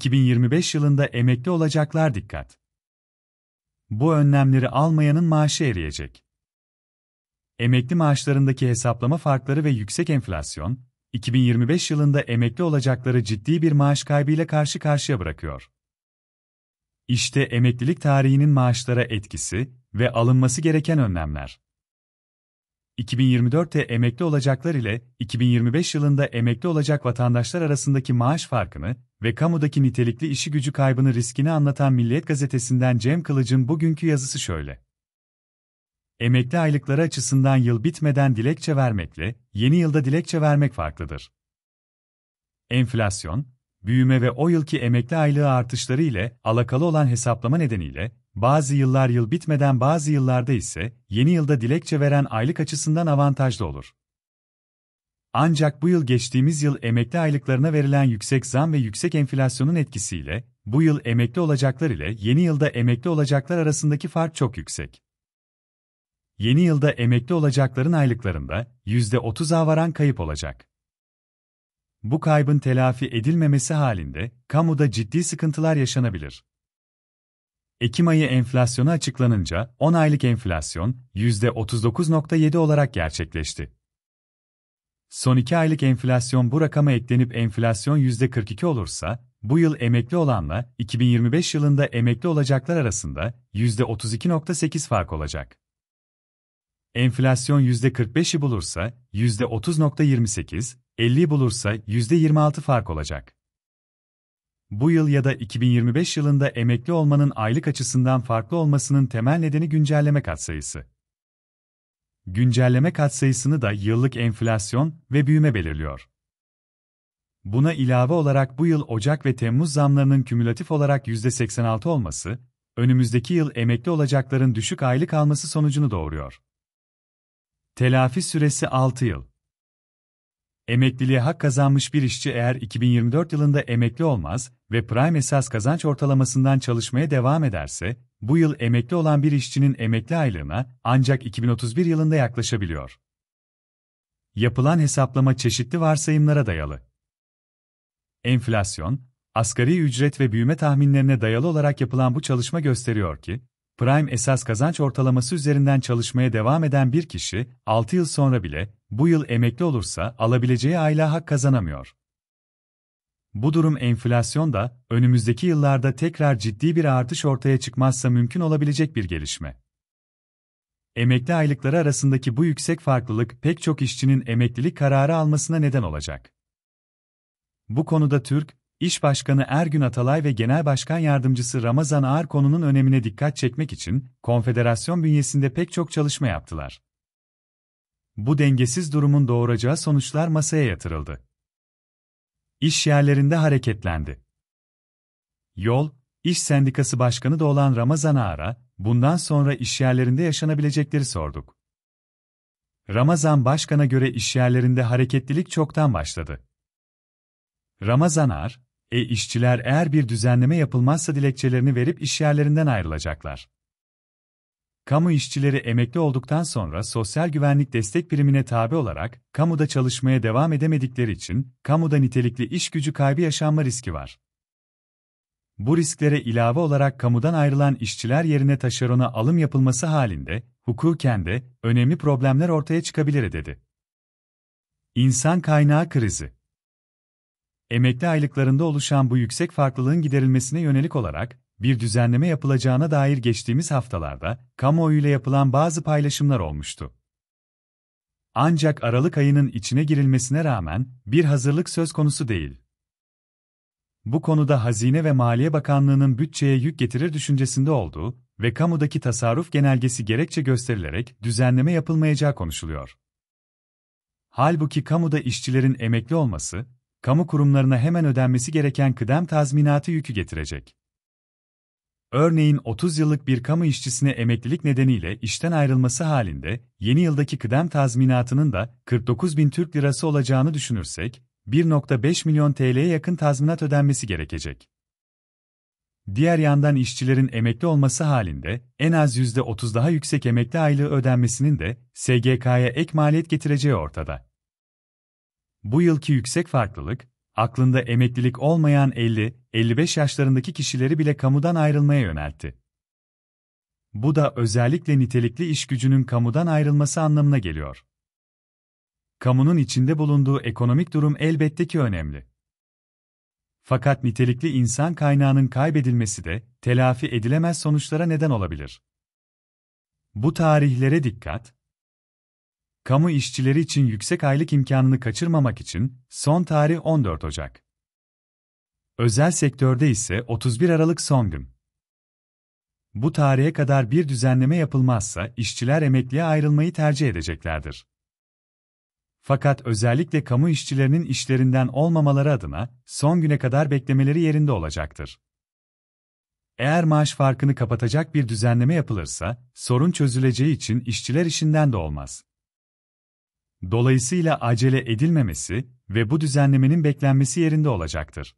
2025 yılında emekli olacaklar dikkat. Bu önlemleri almayanın maaşı eriyecek. Emekli maaşlarındaki hesaplama farkları ve yüksek enflasyon, 2025 yılında emekli olacakları ciddi bir maaş kaybıyla karşı karşıya bırakıyor. İşte emeklilik tarihinin maaşlara etkisi ve alınması gereken önlemler. 2024'te emekli olacaklar ile 2025 yılında emekli olacak vatandaşlar arasındaki maaş farkını ve kamudaki nitelikli işi gücü kaybını riskini anlatan Milliyet Gazetesi'nden Cem Kılıç'ın bugünkü yazısı şöyle. Emekli aylıkları açısından yıl bitmeden dilekçe vermekle, yeni yılda dilekçe vermek farklıdır. Enflasyon, büyüme ve o yılki emekli aylığı artışları ile alakalı olan hesaplama nedeniyle, bazı yıllar yıl bitmeden bazı yıllarda ise yeni yılda dilekçe veren aylık açısından avantajlı olur. Ancak bu yıl geçtiğimiz yıl emekli aylıklarına verilen yüksek zam ve yüksek enflasyonun etkisiyle, bu yıl emekli olacaklar ile yeni yılda emekli olacaklar arasındaki fark çok yüksek. Yeni yılda emekli olacakların aylıklarında %30'a varan kayıp olacak. Bu kaybın telafi edilmemesi halinde, kamuda ciddi sıkıntılar yaşanabilir. Ekim ayı enflasyonu açıklanınca 10 aylık enflasyon %39.7 olarak gerçekleşti. Son 2 aylık enflasyon bu rakama eklenip enflasyon %42 olursa, bu yıl emekli olanla 2025 yılında emekli olacaklar arasında %32.8 fark olacak. Enflasyon %45'i bulursa %30.28, 50'yi bulursa %26 fark olacak. Bu yıl ya da 2025 yılında emekli olmanın aylık açısından farklı olmasının temel nedeni güncelleme katsayısı. Güncelleme katsayısını da yıllık enflasyon ve büyüme belirliyor. Buna ilave olarak bu yıl Ocak ve Temmuz zamlarının kümülatif olarak %86 olması, önümüzdeki yıl emekli olacakların düşük aylık alması sonucunu doğuruyor. Telafi süresi 6 yıl. Emekliliğe hak kazanmış bir işçi eğer 2024 yılında emekli olmaz ve prime esas kazanç ortalamasından çalışmaya devam ederse, bu yıl emekli olan bir işçinin emekli aylığına ancak 2031 yılında yaklaşabiliyor. Yapılan hesaplama çeşitli varsayımlara dayalı. Enflasyon, asgari ücret ve büyüme tahminlerine dayalı olarak yapılan bu çalışma gösteriyor ki, prime esas kazanç ortalaması üzerinden çalışmaya devam eden bir kişi, 6 yıl sonra bile, bu yıl emekli olursa alabileceği aylığa hak kazanamıyor. Bu durum enflasyon da, önümüzdeki yıllarda tekrar ciddi bir artış ortaya çıkmazsa mümkün olabilecek bir gelişme. Emekli aylıkları arasındaki bu yüksek farklılık pek çok işçinin emeklilik kararı almasına neden olacak. Bu konuda Türk, İş Başkanı Ergün Atalay ve Genel Başkan Yardımcısı Ramazan Ağar konunun önemine dikkat çekmek için konfederasyon bünyesinde pek çok çalışma yaptılar. Bu dengesiz durumun doğuracağı sonuçlar masaya yatırıldı. İş yerlerinde hareketlendi. Yol, İş Sendikası Başkanı da olan Ramazan Ağar'a, bundan sonra iş yerlerinde yaşanabilecekleri sorduk. Ramazan Başkan'a göre iş yerlerinde hareketlilik çoktan başladı. Ramazan Ağar, e işçiler eğer bir düzenleme yapılmazsa dilekçelerini verip işyerlerinden ayrılacaklar. Kamu işçileri emekli olduktan sonra sosyal güvenlik destek primine tabi olarak kamuda çalışmaya devam edemedikleri için kamuda nitelikli iş gücü kaybı yaşanma riski var. Bu risklere ilave olarak kamudan ayrılan işçiler yerine taşerona alım yapılması halinde hukuken de önemli problemler ortaya çıkabilir dedi. İnsan kaynağı krizi Emekli aylıklarında oluşan bu yüksek farklılığın giderilmesine yönelik olarak, bir düzenleme yapılacağına dair geçtiğimiz haftalarda, kamuoyuyla yapılan bazı paylaşımlar olmuştu. Ancak Aralık ayının içine girilmesine rağmen, bir hazırlık söz konusu değil. Bu konuda Hazine ve Maliye Bakanlığı'nın bütçeye yük getirir düşüncesinde olduğu ve kamudaki tasarruf genelgesi gerekçe gösterilerek düzenleme yapılmayacağı konuşuluyor. Halbuki kamuda işçilerin emekli olması, kamu kurumlarına hemen ödenmesi gereken kıdem tazminatı yükü getirecek. Örneğin 30 yıllık bir kamu işçisine emeklilik nedeniyle işten ayrılması halinde yeni yıldaki kıdem tazminatının da 49 bin Türk lirası olacağını düşünürsek, 1.5 milyon TL'ye yakın tazminat ödenmesi gerekecek. Diğer yandan işçilerin emekli olması halinde en az %30 daha yüksek emekli aylığı ödenmesinin de SGK'ya ek maliyet getireceği ortada. Bu yılki yüksek farklılık, aklında emeklilik olmayan 50-55 yaşlarındaki kişileri bile kamudan ayrılmaya yöneltti. Bu da özellikle nitelikli iş gücünün kamudan ayrılması anlamına geliyor. Kamunun içinde bulunduğu ekonomik durum elbette ki önemli. Fakat nitelikli insan kaynağının kaybedilmesi de telafi edilemez sonuçlara neden olabilir. Bu tarihlere dikkat. Kamu işçileri için yüksek aylık imkanını kaçırmamak için son tarih 14 Ocak. Özel sektörde ise 31 Aralık son gün. Bu tarihe kadar bir düzenleme yapılmazsa işçiler emekliye ayrılmayı tercih edeceklerdir. Fakat özellikle kamu işçilerinin işlerinden olmamaları adına son güne kadar beklemeleri yerinde olacaktır. Eğer maaş farkını kapatacak bir düzenleme yapılırsa, sorun çözüleceği için işçiler işinden de olmaz. Dolayısıyla acele edilmemesi ve bu düzenlemenin beklenmesi yerinde olacaktır.